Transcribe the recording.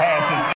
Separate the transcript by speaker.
Speaker 1: passes.